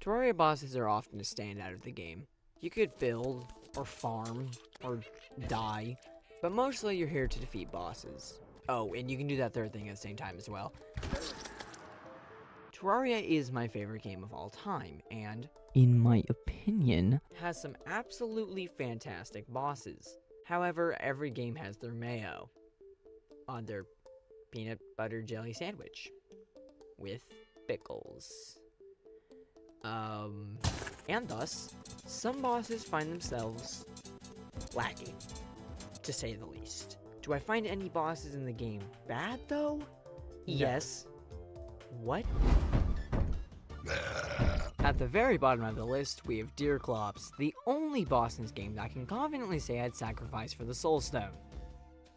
Terraria bosses are often a standout of the game. You could build, or farm, or die, but mostly you're here to defeat bosses. Oh, and you can do that third thing at the same time as well. Terraria is my favorite game of all time, and, in my opinion, has some absolutely fantastic bosses. However, every game has their mayo on their peanut butter jelly sandwich with pickles. Um, and thus, some bosses find themselves lacking, to say the least. Do I find any bosses in the game bad, though? Yes. What? At the very bottom of the list, we have Deerclops, the only boss in this game that I can confidently say I'd sacrifice for the Soul Stone.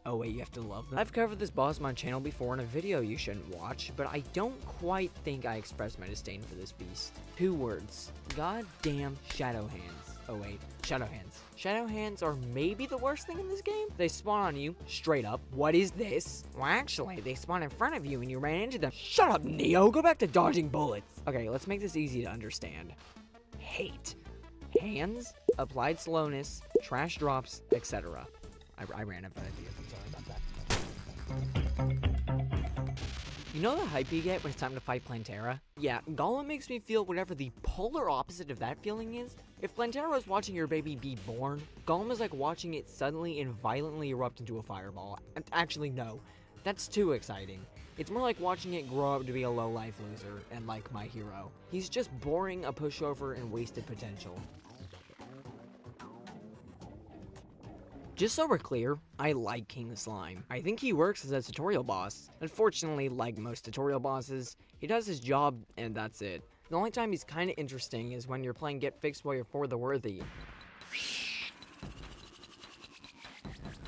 Oh wait, you have to love them. I've covered this boss on my channel before in a video you shouldn't watch, but I don't quite think I expressed my disdain for this beast. Two words. Goddamn Shadow Hands. Oh wait, Shadow Hands. Shadow Hands are maybe the worst thing in this game. They spawn on you, straight up. What is this? Well actually, they spawn in front of you and you ran into them. Shut up, Neo! Go back to dodging bullets! Okay, let's make this easy to understand. Hate. Hands, applied slowness, trash drops, etc. I, I ran out of ideas. You know the hype you get when it's time to fight Plantera? Yeah, Golem makes me feel whatever the polar opposite of that feeling is. If Plantera was watching your baby be born, Golem is like watching it suddenly and violently erupt into a fireball. Actually, no. That's too exciting. It's more like watching it grow up to be a low-life loser, and like my hero. He's just boring, a pushover, and wasted potential. Just so we're clear, I like King Slime. I think he works as a tutorial boss. Unfortunately, like most tutorial bosses, he does his job and that's it. The only time he's kinda interesting is when you're playing Get Fixed while you're for the worthy.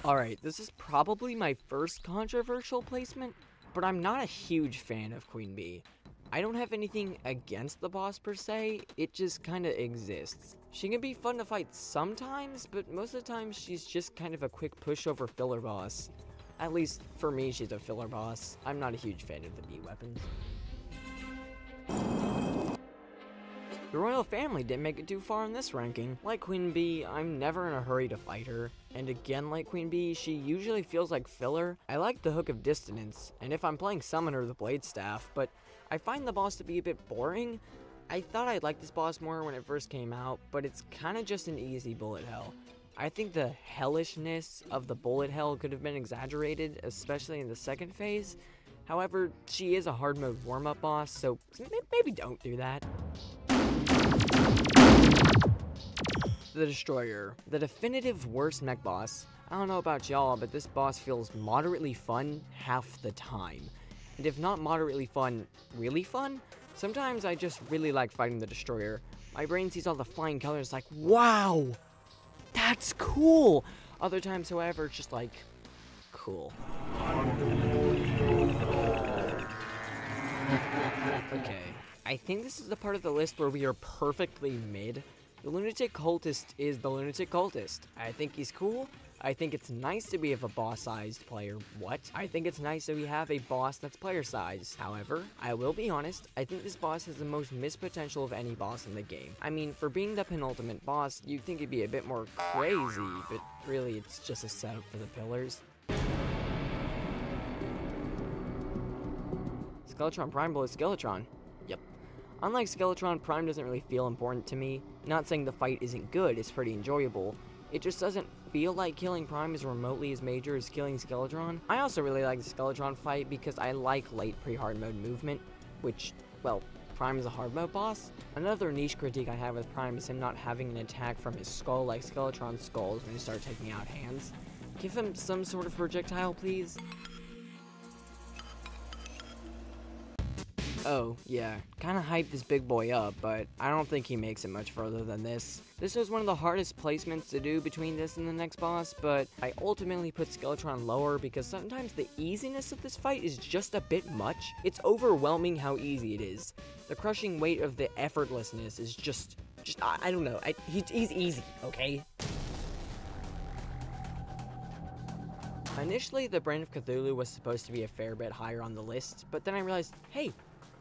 Alright, this is probably my first controversial placement, but I'm not a huge fan of Queen Bee. I don't have anything against the boss per se, it just kinda exists. She can be fun to fight sometimes, but most of the time she's just kind of a quick pushover filler boss. At least, for me, she's a filler boss. I'm not a huge fan of the bee weapons. The royal family didn't make it too far in this ranking. Like Queen Bee, I'm never in a hurry to fight her. And again, like Queen Bee, she usually feels like filler. I like the Hook of Dissonance, and if I'm playing Summoner, the Blade Staff, but I find the boss to be a bit boring. I thought I'd like this boss more when it first came out, but it's kind of just an easy bullet hell. I think the hellishness of the bullet hell could have been exaggerated, especially in the second phase. However, she is a hard mode warm-up boss, so maybe don't do that. The Destroyer, the definitive worst mech boss. I don't know about y'all, but this boss feels moderately fun half the time and if not moderately fun, really fun? Sometimes I just really like fighting the Destroyer. My brain sees all the flying colors like, wow, that's cool. Other times, however, it's just like, cool. Okay, I think this is the part of the list where we are perfectly mid. The Lunatic Cultist is the Lunatic Cultist. I think he's cool, I think it's nice that we have a boss-sized player. What? I think it's nice that we have a boss that's player-sized. However, I will be honest, I think this boss has the most missed potential of any boss in the game. I mean, for being the penultimate boss, you'd think it'd be a bit more crazy, but really it's just a setup for the pillars. Skeletron Prime blows Skeletron. Yep. Unlike Skeletron, Prime doesn't really feel important to me. Not saying the fight isn't good, it's pretty enjoyable, it just doesn't feel like killing Prime is remotely as major as killing Skeletron. I also really like the Skeletron fight because I like late pre-hard mode movement, which, well, Prime is a hard mode boss. Another niche critique I have with Prime is him not having an attack from his skull like Skeletron's skulls when you start taking out hands. Give him some sort of projectile, please. Oh, yeah, kinda hyped this big boy up, but I don't think he makes it much further than this. This was one of the hardest placements to do between this and the next boss, but I ultimately put Skeletron lower because sometimes the easiness of this fight is just a bit much. It's overwhelming how easy it is. The crushing weight of the effortlessness is just, just I, I don't know, I, he, he's easy, okay? Initially, the Brain of Cthulhu was supposed to be a fair bit higher on the list, but then I realized, hey,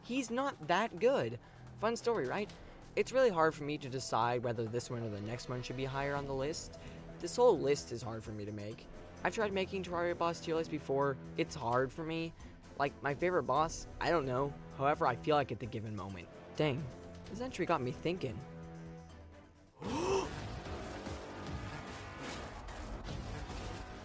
he's not that good. Fun story, right? It's really hard for me to decide whether this one or the next one should be higher on the list. This whole list is hard for me to make. I've tried making Terraria boss tier list before. It's hard for me. Like, my favorite boss, I don't know. However, I feel like at the given moment. Dang, this entry got me thinking.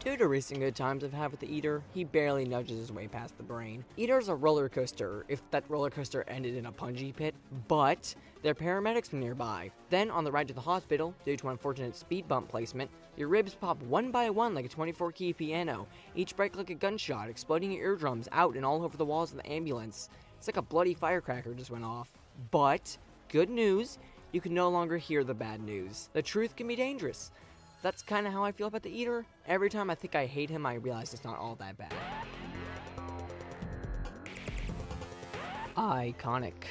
Due to recent good times I've had with the Eater, he barely nudges his way past the brain. Eater's a roller coaster, if that roller coaster ended in a punji pit, but there are paramedics nearby. Then, on the ride to the hospital, due to unfortunate speed bump placement, your ribs pop one by one like a 24 key piano, each break like a gunshot, exploding your eardrums out and all over the walls of the ambulance. It's like a bloody firecracker just went off. But, good news, you can no longer hear the bad news. The truth can be dangerous. That's kind of how I feel about the Eater. Every time I think I hate him, I realize it's not all that bad. Iconic.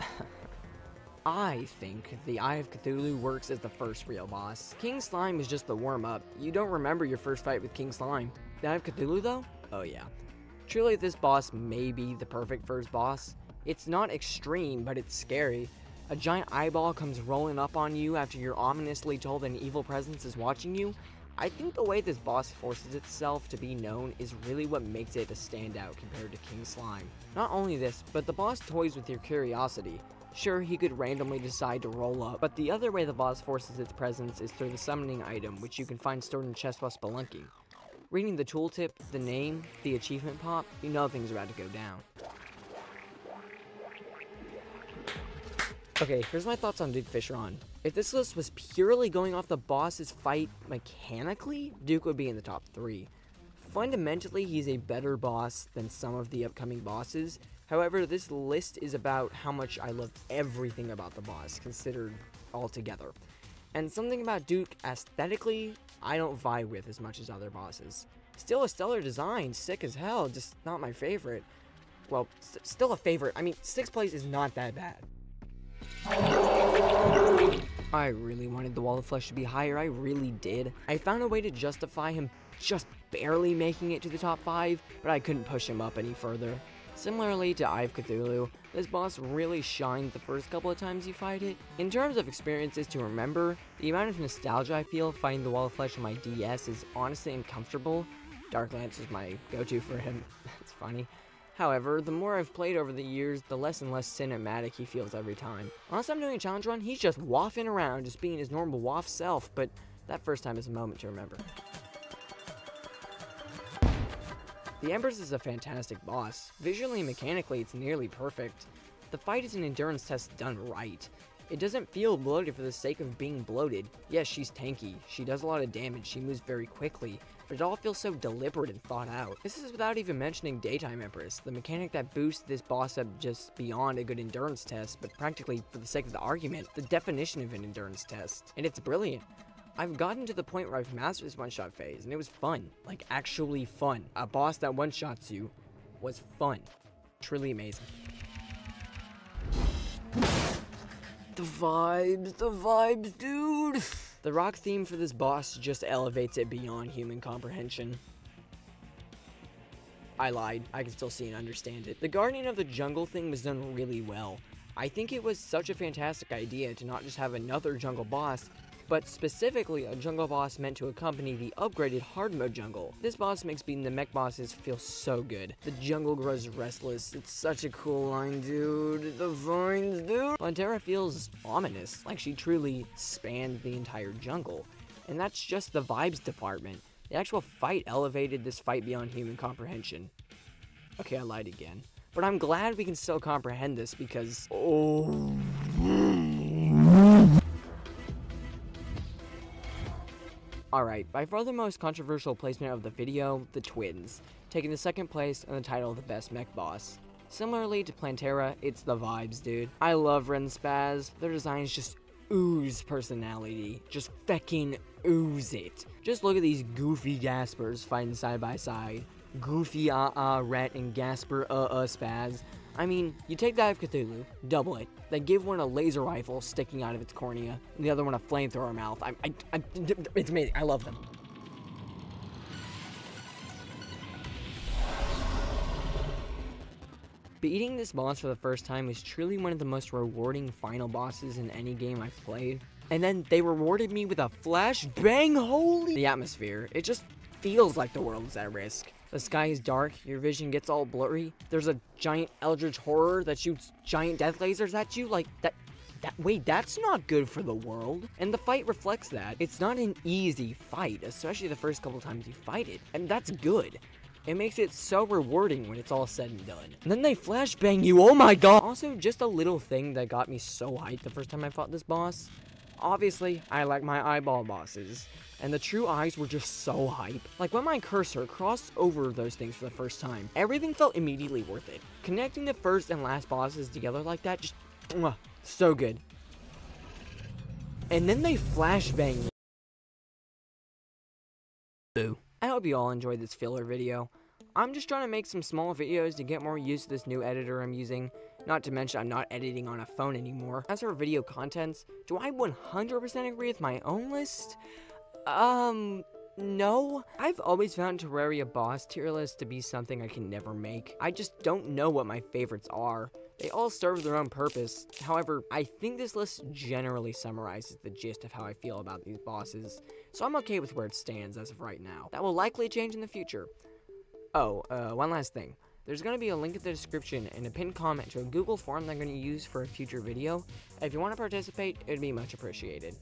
I think the Eye of Cthulhu works as the first real boss. King Slime is just the warm-up. You don't remember your first fight with King Slime. The Eye of Cthulhu though? Oh yeah. Truly this boss may be the perfect first boss. It's not extreme, but it's scary. A giant eyeball comes rolling up on you after you're ominously told an evil presence is watching you. I think the way this boss forces itself to be known is really what makes it a standout compared to King Slime. Not only this, but the boss toys with your curiosity. Sure, he could randomly decide to roll up, but the other way the boss forces its presence is through the summoning item, which you can find stored in chest while spelunking. Reading the tooltip, the name, the achievement pop, you know things are about to go down. Okay, here's my thoughts on Duke Fishron. If this list was purely going off the boss's fight mechanically, Duke would be in the top three. Fundamentally, he's a better boss than some of the upcoming bosses. However, this list is about how much I love everything about the boss, considered altogether. And something about Duke aesthetically, I don't vie with as much as other bosses. Still a stellar design, sick as hell, just not my favorite. Well, st still a favorite. I mean, sixth place is not that bad. I really wanted the Wall of Flesh to be higher, I really did. I found a way to justify him just barely making it to the top 5, but I couldn't push him up any further. Similarly to Eye of Cthulhu, this boss really shines the first couple of times you fight it. In terms of experiences to remember, the amount of nostalgia I feel fighting the Wall of Flesh on my DS is honestly uncomfortable. Dark Lance is my go-to for him. it's funny. However, the more I've played over the years, the less and less cinematic he feels every time. Unless I'm doing a challenge run, he's just waffing around, just being his normal waff self, but that first time is a moment to remember. The Empress is a fantastic boss. Visually and mechanically, it's nearly perfect. The fight is an endurance test done right. It doesn't feel bloated for the sake of being bloated. Yes, she's tanky, she does a lot of damage, she moves very quickly, but it all feels so deliberate and thought out. This is without even mentioning Daytime Empress, the mechanic that boosts this boss up just beyond a good endurance test, but practically, for the sake of the argument, the definition of an endurance test. And it's brilliant. I've gotten to the point where I've mastered this one-shot phase, and it was fun. Like, actually fun. A boss that one-shots you was fun. Truly amazing. The vibes, the vibes, dude! The rock theme for this boss just elevates it beyond human comprehension. I lied. I can still see and understand it. The Guardian of the Jungle thing was done really well. I think it was such a fantastic idea to not just have another jungle boss, but specifically a jungle boss meant to accompany the upgraded hard mode jungle. This boss makes beating the mech bosses feel so good. The jungle grows restless. It's such a cool line, dude. The vines, dude. Plantera feels ominous, like she truly spanned the entire jungle. And that's just the vibes department. The actual fight elevated this fight beyond human comprehension. Okay, I lied again. But I'm glad we can still comprehend this because... Oh... Alright, by far the most controversial placement of the video, the twins, taking the second place and the title of the best mech boss. Similarly to Plantera, it's the vibes, dude. I love Ren Spaz. Their designs just ooze personality. Just fecking ooze it. Just look at these goofy Gaspers fighting side by side. Goofy uh-uh Ret and Gasper uh-uh Spaz. I mean, you take Eye of Cthulhu, double it, then give one a laser rifle sticking out of its cornea, and the other one a flamethrower mouth. I, I, I, it's amazing. I love them. Beating this boss for the first time was truly one of the most rewarding final bosses in any game I've played. And then they rewarded me with a flashbang, holy! The atmosphere, it just feels like the world is at risk. The sky is dark, your vision gets all blurry, there's a giant eldritch horror that shoots giant death lasers at you, like, that that wait, that's not good for the world. And the fight reflects that. It's not an easy fight, especially the first couple times you fight it. And that's good. It makes it so rewarding when it's all said and done. And then they flashbang you, oh my god! Also, just a little thing that got me so hyped the first time I fought this boss. Obviously, I like my eyeball bosses. And the true eyes were just so hype. Like when my cursor crossed over those things for the first time, everything felt immediately worth it. Connecting the first and last bosses together like that just mwah, so good. And then they flashbang. Boo. I hope you all enjoyed this filler video. I'm just trying to make some small videos to get more used to this new editor I'm using. Not to mention I'm not editing on a phone anymore. As for video contents, do I 100% agree with my own list? Um, no. I've always found Terraria boss tier list to be something I can never make. I just don't know what my favorites are. They all serve their own purpose. However, I think this list generally summarizes the gist of how I feel about these bosses, so I'm okay with where it stands as of right now. That will likely change in the future. Oh, uh, one last thing. There's going to be a link in the description and a pinned comment to a Google form that I'm going to use for a future video. If you want to participate, it would be much appreciated.